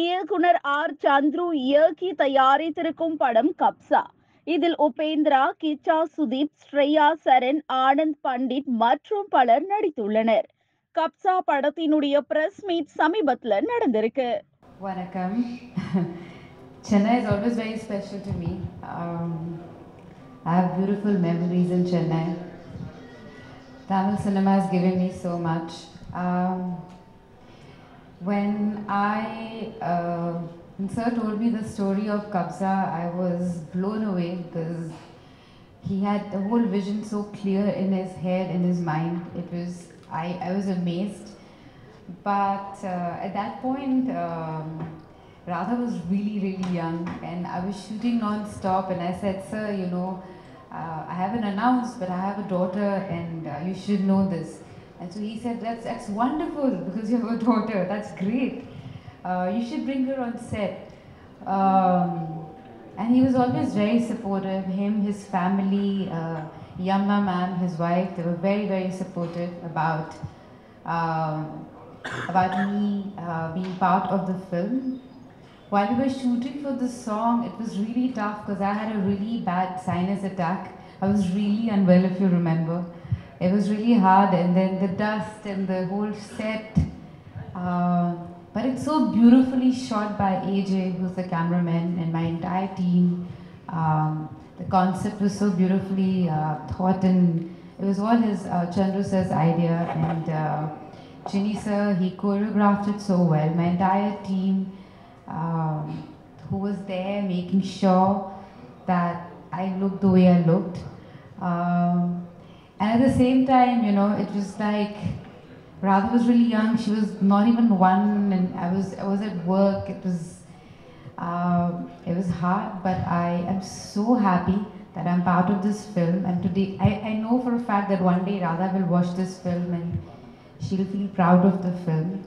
இயக்குனர் ஆர். சந்த்ரு இயக்கி தயாரித்திருக்கும் படம் கப்சா. இதில் உபேந்திரா கிச்சா சுதீப் ஸ்ரேயா சரண் ஆனந்த் பண்டிட் மற்றும் பலர் நடித்துள்ளனர். கப்சா படத்தினுடைய பிரஸ் மீட் சமீபத்தில் நடந்திருக்கு. வணக்கம். Chennai is always very special to me I have beautiful memories in Chennai Tamil cinema is given me so much when I, uh, when Sir told me the story of Kabzaa, I was blown away because he had the whole vision so clear in his head, in his mind. It was, I, I was amazed. But uh, at that point, um, Radha was really, really young, and I was shooting non-stop. And I said, "Sir, you know, uh, I haven't announced, but I have a daughter, and uh, you should know this." And so he said, "That's that's wonderful because you have a daughter. That's great. Uh, you should bring her on set." Um, and he was always very supportive. Him, his family, uh, Yamma ma'am, his wife, they were very, very supportive about um, about me uh, being part of the film. While we were shooting for the song, it was really tough because I had a really bad sinus attack. I was really unwell, if you remember. It was really hard, and then the dust and the whole set. Uh, but it's so beautifully shot by AJ, who's the cameraman, and my entire team. Um, the concept was so beautifully uh, thought, and it was all his uh, sir's idea. And uh, sir, he choreographed it so well. My entire team, um, who was there, making sure that I looked the way I looked. Um, at the same time, you know, it was like Radha was really young. She was not even one, and I was I was at work. It was um, it was hard, but I am so happy that I'm part of this film. And today, I, I know for a fact that one day Radha will watch this film and she'll feel proud of the film.